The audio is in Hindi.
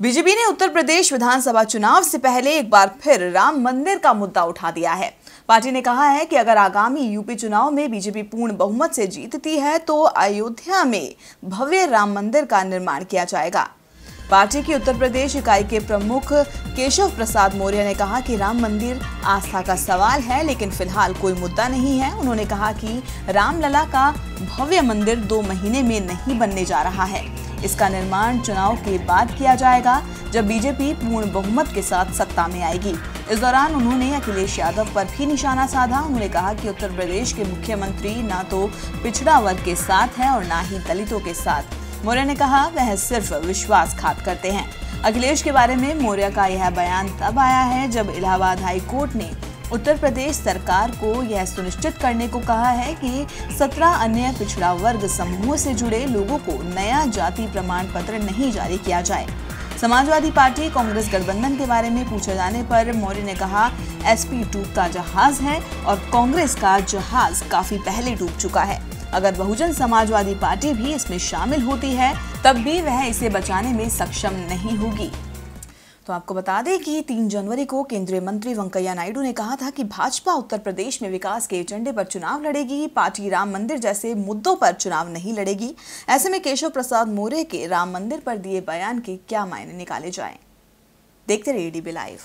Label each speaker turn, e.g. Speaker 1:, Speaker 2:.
Speaker 1: बीजेपी ने उत्तर प्रदेश विधानसभा चुनाव से पहले एक बार फिर राम मंदिर का मुद्दा उठा दिया है। पार्टी ने कहा है कि अगर आगामी यूपी चुनाव में बीजेपी पूर्ण बहुमत से जीतती है तो अयोध्या में भव्य राम मंदिर का निर्माण किया जाएगा। पार्टी की उत्तर प्रदेश इकाई के प्रमुख केशव प्रसाद मौर्य ने कहा कि राम मंदिर आस्था का सवाल है, लेकिन फ़िलहाल कोई मुद्दा नहीं है। उन्होंने कहा कि रामलला का भव्य मंदिर दो महीने में नहीं बनने जा रहा है। इसका निर्माण चुनाव के बाद किया जाएगा, जब बीजेपी पूर्ण बहुमत के साथ सत्ता में आएगी। इस दौरान उन्होंने अखिलेश यादव पर भी निशाना साधा। उन्होंने कहा कि उत्तर प्रदेश के मुख्यमंत्री न तो पिछड़ा वर्ग के साथ है और न ही दलितों के साथ। मौर्य ने कहा, वह सिर्फ़ विश्वासघात करते हैं। अखिलेश के बारे में मौर्य का यह बयान तब आया है जब इलाहाबाद हाई कोर्ट ने उत्तर प्रदेश सरकार को यह सुनिश्चित करने को कहा है कि 17 अन्य पिछड़ा वर्ग समूहों से जुड़े लोगों को नया जाति प्रमाण पत्र नहीं जारी किया जाए। समाजवादी पार्टी कांग्रेस गठबंधन के बारे में पूछे जाने पर मौर्य ने कहा, एसपी डूबता जहाज़ है और कांग्रेस का जहाज़ काफ़ी पहले डूब चुका है। अगर बहुजन समाजवादी पार्टी भी इसमें शामिल होती है, तब भी वह इसे बचाने में सक्षम नहीं होगी। तो आपको बता दें कि 3 जनवरी को केंद्रीय मंत्री वेंकैया नायडू ने कहा था कि भाजपा उत्तर प्रदेश में विकास के एजेंडे पर चुनाव लड़ेगी, पार्टी राम मंदिर जैसे मुद्दों पर चुनाव नहीं लड़ेगी। ऐसे में केशव प्रसाद मौर्य के राम मंदिर पर दिए बयान के क्या मायने निकाले जाए? देखते रहिए डीबी लाइव।